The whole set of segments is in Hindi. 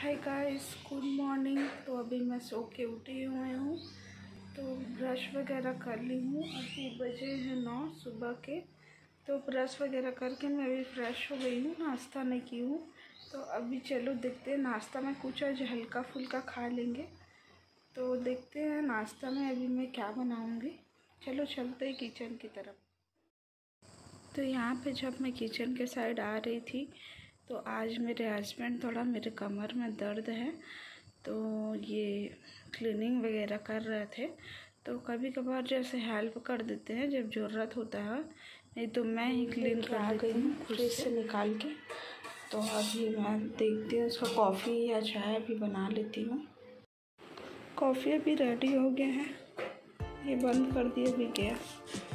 हाय गाइस गुड मॉर्निंग तो अभी मैं सो के उठी हुए हूँ तो ब्रश वगैरह कर ली हूँ। अभी बजे हैं नौ, सुबह के। तो ब्रश वगैरह करके मैं अभी फ्रेश हो गई हूँ, नाश्ता नहीं की हूँ। तो अभी चलो देखते हैं, नाश्ता में कुछ आज हल्का फुल्का खा लेंगे। तो देखते हैं नाश्ता में अभी मैं क्या बनाऊँगी। चलो चलते हैं किचन की तरफ़। तो यहाँ पे जब मैं किचन के साइड आ रही थी तो आज मेरे हस्बैंड थोड़ा मेरे कमर में दर्द है तो ये क्लीनिंग वगैरह कर रहे थे। तो कभी कभार जैसे हेल्प कर देते हैं जब ज़रूरत होता है। नहीं तो मैं ही क्लीन कर गई हूँ फ्रिज से निकाल के तो अभी मैं देखती हूँ उसका कॉफ़ी या चाय भी बना लेती हूँ। कॉफ़ी अभी रेडी हो गया है। ये बंद कर दिया भी गैस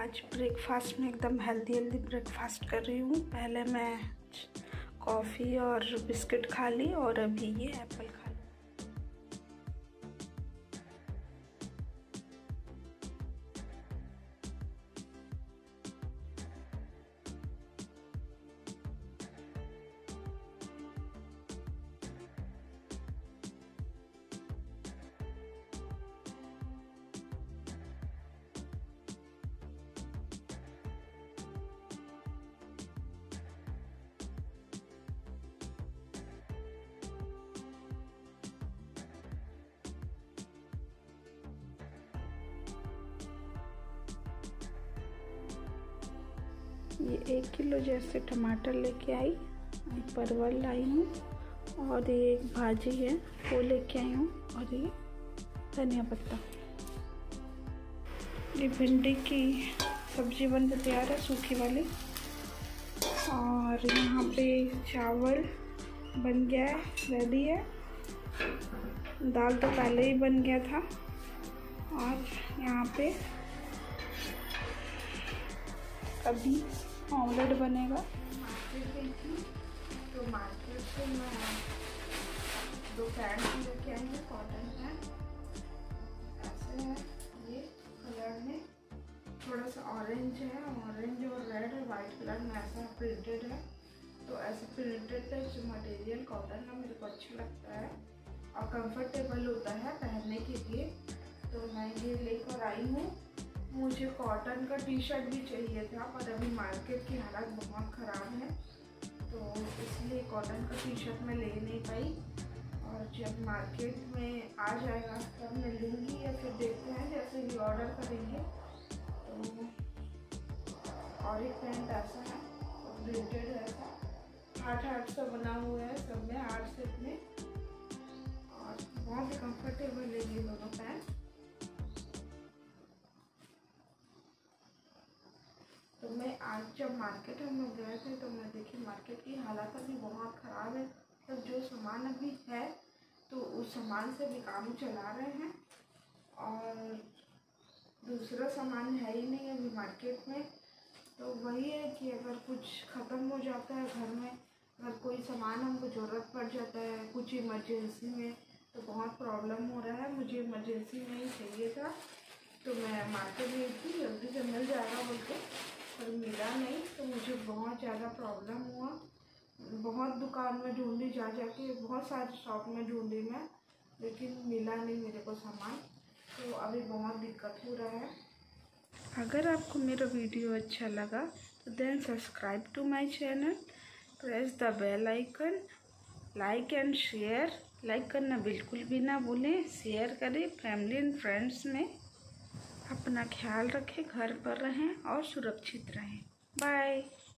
आज ब्रेकफास्ट में एकदम हेल्दी हेल्दी ब्रेकफास्ट कर रही हूँ। पहले मैं कॉफ़ी और बिस्किट खा ली और अभी ये एप्पल ये एक किलो जैसे टमाटर लेके आई। परवल लाई हूँ और ये एक भाजी है, वो लेके आई हूँ और ये धनिया पत्ता। ये भिंडी की सब्ज़ी बन के तैयार है, सूखी वाली। और यहाँ पे चावल बन गया है, रेडी है। दाल तो पहले ही बन गया था। और यहाँ पे अभी ऑमलेट बनेगा। तो मार्केट से मैं दो पैंट लेके आई हूँ कॉटन पैंट ऐसे है, ये कलर में। थोड़ा सा ऑरेंज है ऑरेंज और रेड और वाइट कलर में ऐसा प्रिंटेड है। तो ऐसे प्रिंटेड का जो मटेरियल कॉटन का मेरे को अच्छा लगता है। और कंफर्टेबल होता है पहनने के लिए। तो मैं ये लेकर आई हूँ। मुझे कॉटन का टी शर्ट भी चाहिए था, पर अभी मार्केट की हालत बहुत ख़राब है तो इसलिए कॉटन का टी शर्ट मैं ले नहीं पाई। और जब मार्केट में आ जाएगा, तब मैं लूँगी या फिर देखते हैं, जैसे भी ऑर्डर करेंगे। तो और एक पैंट ऐसा है प्रिंटेड ऐसा। आठ आठ सौ बना हुआ है, सब में आठ सेट में। और बहुत ही कंफर्टेबल है ये। मार्केट हम लोग गए थे तो मैं देखी मार्केट की हालत अभी बहुत ख़राब है। तो जो सामान अभी है तो उस सामान से भी काम चला रहे हैं। और दूसरा सामान है ही नहीं अभी मार्केट में। तो वही है कि अगर कुछ ख़त्म हो जाता है घर में, अगर कोई सामान हमको ज़रूरत पड़ जाता है, कुछ इमरजेंसी में तो बहुत प्रॉब्लम हो रहा है। मुझे इमरजेंसी में ही चाहिए था तो मैं मार्केट गई थी, जल्दी से मिल जाएगा बोल के। पर मिला नहीं तो मुझे बहुत ज़्यादा प्रॉब्लम हुआ। बहुत दुकान में ढूंढी जा जा के, बहुत सारे शॉप में ढूंढी मैं, लेकिन मिला नहीं मेरे को सामान। तो अभी बहुत दिक्कत हो रहा है। अगर आपको मेरा वीडियो अच्छा लगा तो then subscribe to my channel press the bell icon like and share like करना बिल्कुल भी ना भूलें शेयर करें फैमिली एंड फ्रेंड्स में। अपना ख्याल रखें घर पर रहें और सुरक्षित रहें। बाय